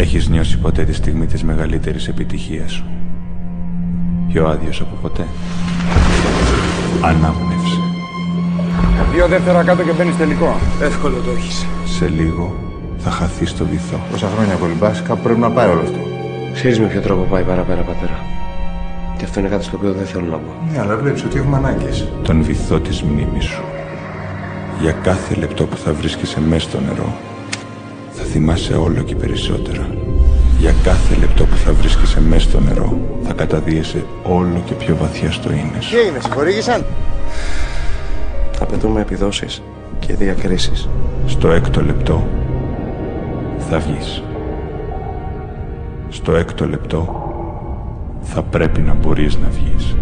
Έχεις νιώσει ποτέ τη στιγμή της μεγαλύτερης επιτυχίας σου; Πιο άδειος από ποτέ; Ανάπνευσε. Δύο δεύτερα κάτω και μπαίνεις τελικό. Εύκολο το έχεις. Σε λίγο θα χαθείς στο βυθό. Πόσα χρόνια κολυμπάς, κάπου πρέπει να πάει όλο αυτό. Ξέρεις με ποιο τρόπο πάει παραπέρα, πατέρα. Και αυτό είναι κάτι στο οποίο δεν θέλω να πω. Ναι, αλλά βλέπεις ότι έχουμε ανάγκες. Τον βυθό της μνήμης σου. Για κάθε λεπτό που θα βρίσκεσαι μέσα στο νερό, θα θυμάσαι όλο και περισσότερα. Για κάθε λεπτό που θα βρίσκεσαι μέσα στο νερό, θα καταδίεσαι όλο και πιο βαθιά στο ίνες. Τι έγινε, συγχωρήγησαν. Απαιτούμε επιδόσεις και διακρίσεις. Στο έκτο λεπτό θα βγεις. Στο έκτο λεπτό θα πρέπει να μπορείς να βγεις.